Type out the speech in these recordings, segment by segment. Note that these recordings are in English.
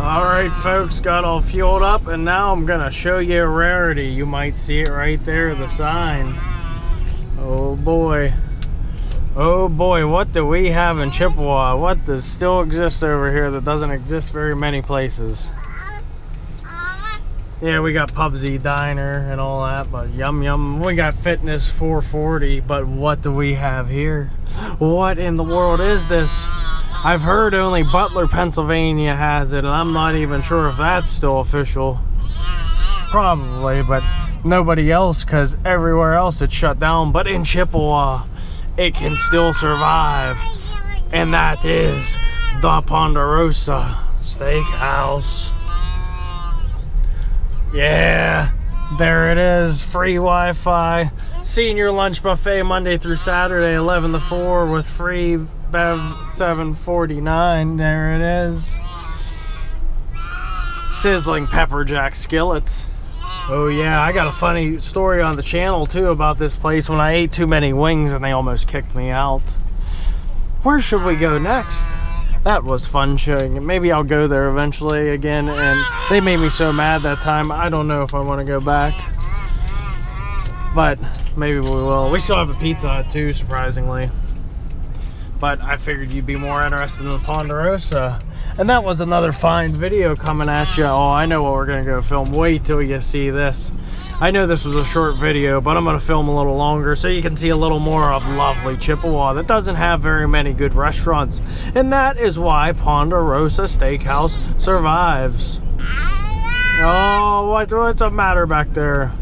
All right, folks, got all fueled up, and now I'm gonna show you a rarity. You might see it right there, the sign. Oh boy. Oh boy, what do we have in Chippewa? What does still exist over here that doesn't exist very many places? Yeah, we got Pubsy Diner and all that, but yum yum. We got Fitness 440, but what do we have here? What in the world is this? I've heard only Butler, Pennsylvania has it, and I'm not even sure if that's still official. Probably, but nobody else, because everywhere else it's shut down. But in Chippewa, it can still survive, and that is the Ponderosa Steakhouse. Yeah, there it is. Free Wi-Fi. Senior lunch buffet Monday through Saturday, 11 to 4 with free Bev 749. There it is. Sizzling pepper jack skillets. Oh yeah, I got a funny story on the channel too about this place when I ate too many wings and they almost kicked me out. Where should we go next? That was fun showing. Maybe I'll go there eventually again and they made me so mad that time. I don't know if I want to go back. But maybe we will. We still have a Pizza too, surprisingly but I figured you'd be more interested in the Ponderosa. And that was another fine video coming at you. Oh, I know what we're gonna go film. Wait till you see this. I know this was a short video, but I'm gonna film a little longer so you can see a little more of lovely Chippewa that doesn't have very many good restaurants. And that is why Ponderosa Steakhouse survives. Oh, what, what's the matter back there?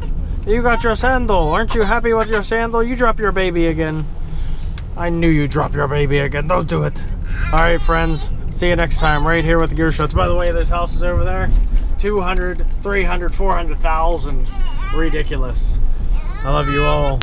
You got your sandal. Aren't you happy with your sandal? You drop your baby again. I knew you'd drop your baby again. Don't do it. All right, friends. See you next time right here with the GearShots. By the way, this house is over there. 200, 300, 400,000. Ridiculous. I love you all.